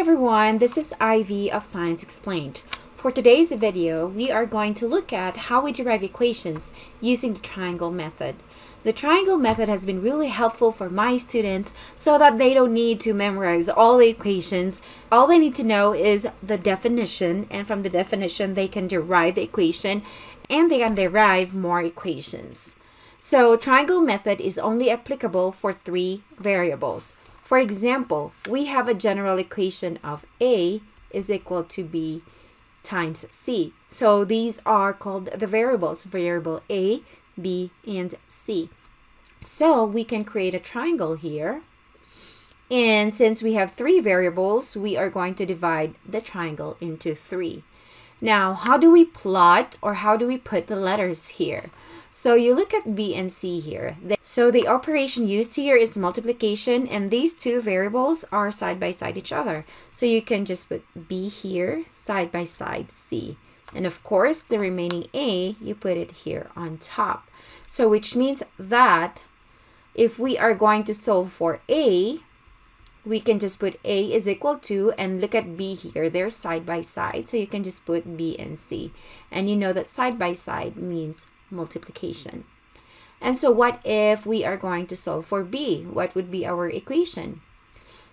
everyone, this is Ivy of Science Explained. For today's video, we are going to look at how we derive equations using the triangle method. The triangle method has been really helpful for my students so that they don't need to memorize all the equations. All they need to know is the definition and from the definition they can derive the equation and they can derive more equations. So triangle method is only applicable for three variables. For example, we have a general equation of A is equal to B times C. So these are called the variables, variable A, B, and C. So we can create a triangle here. And since we have three variables, we are going to divide the triangle into three. Now, how do we plot or how do we put the letters here? So you look at B and C here. So the operation used here is multiplication and these two variables are side by side each other. So you can just put B here side by side C. And of course, the remaining A, you put it here on top. So which means that if we are going to solve for A, we can just put A is equal to, and look at B here, they're side by side. So you can just put B and C. And you know that side by side means multiplication. And so what if we are going to solve for B? What would be our equation?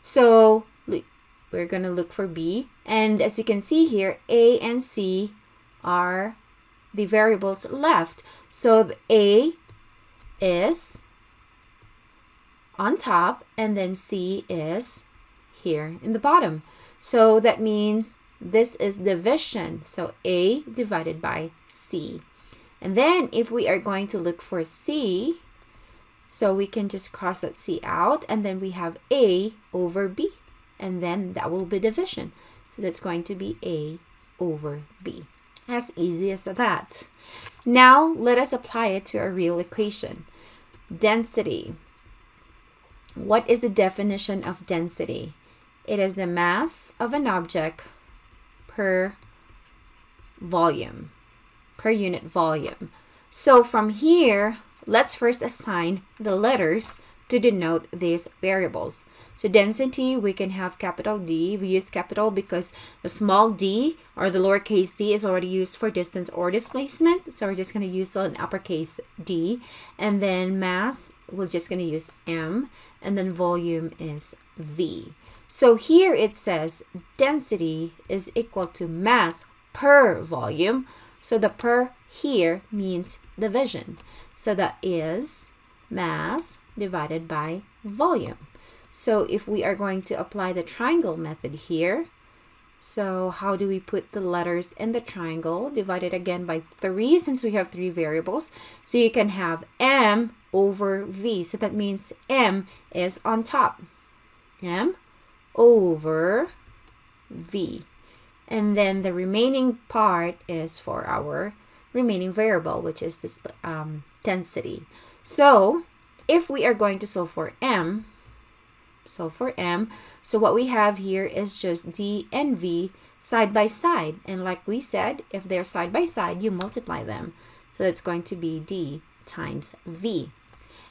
So we're going to look for B. And as you can see here, A and C are the variables left. So A is on top and then C is here in the bottom. So that means this is division. So A divided by C. And then if we are going to look for C, so we can just cross that C out and then we have A over B. And then that will be division. So that's going to be A over B. As easy as that. Now let us apply it to a real equation. Density. What is the definition of density? It is the mass of an object per volume per unit volume. So from here, let's first assign the letters to denote these variables. So density, we can have capital D. We use capital because the small d or the lowercase d is already used for distance or displacement. So we're just going to use an uppercase d. And then mass, we're just going to use m. And then volume is v. So here it says density is equal to mass per volume so the per here means division. So that is mass divided by volume. So if we are going to apply the triangle method here, so how do we put the letters in the triangle? Divided again by 3 since we have three variables. So you can have m over v. So that means m is on top. m over v. And then the remaining part is for our remaining variable, which is this um, density. So if we are going to solve for m, solve for m, so what we have here is just d and v side by side. And like we said, if they're side by side, you multiply them. So it's going to be d times v.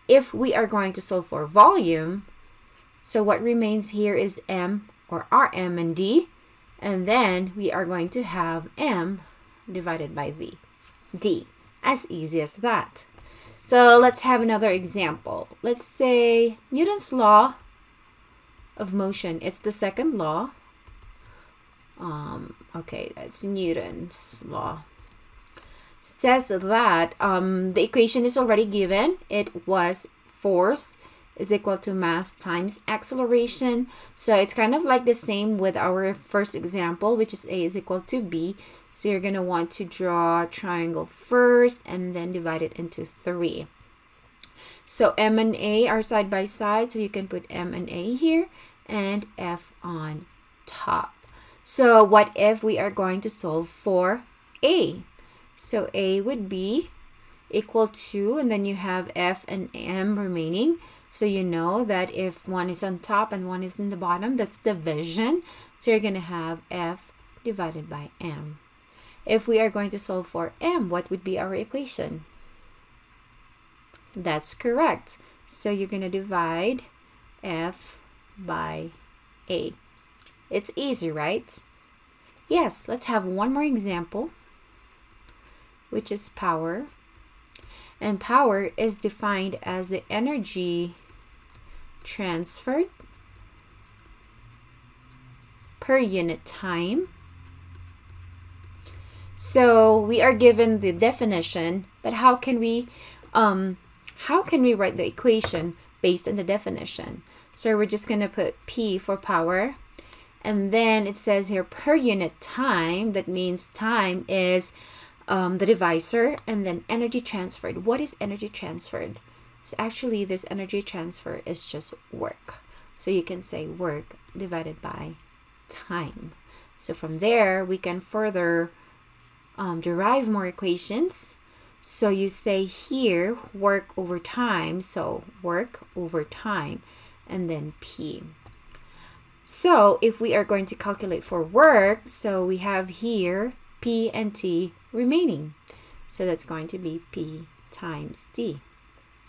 If we are going to solve for volume, so what remains here is m or rm and d and then we are going to have m divided by v, d. As easy as that. So let's have another example. Let's say Newton's law of motion. It's the second law. Um, okay, that's Newton's law. It says that um, the equation is already given. It was force is equal to mass times acceleration. So it's kind of like the same with our first example, which is A is equal to B. So you're going to want to draw a triangle first and then divide it into three. So M and A are side by side, so you can put M and A here and F on top. So what if we are going to solve for A? So A would be equal to, and then you have F and M remaining. So you know that if one is on top and one is in the bottom, that's division. So you're going to have F divided by M. If we are going to solve for M, what would be our equation? That's correct. So you're going to divide F by A. It's easy, right? Yes, let's have one more example, which is power. And power is defined as the energy transferred per unit time. So we are given the definition, but how can we um, how can we write the equation based on the definition? So we're just going to put P for power. And then it says here per unit time. That means time is um, the divisor and then energy transferred. What is energy transferred? So actually this energy transfer is just work. So you can say work divided by time. So from there, we can further um, derive more equations. So you say here, work over time. So work over time and then P. So if we are going to calculate for work, so we have here P and T remaining. So that's going to be P times T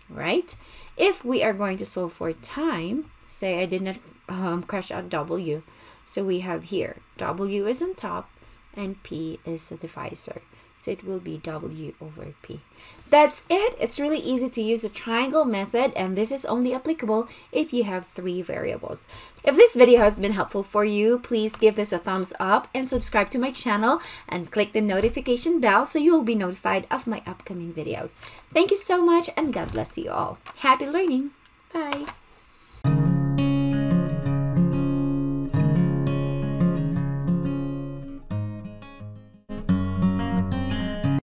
right? If we are going to solve for time, say I did not um, crash out W, so we have here W is on top and P is the divisor. So it will be W over P. That's it. It's really easy to use the triangle method and this is only applicable if you have three variables. If this video has been helpful for you, please give this a thumbs up and subscribe to my channel and click the notification bell so you will be notified of my upcoming videos. Thank you so much and God bless you all. Happy learning. Bye.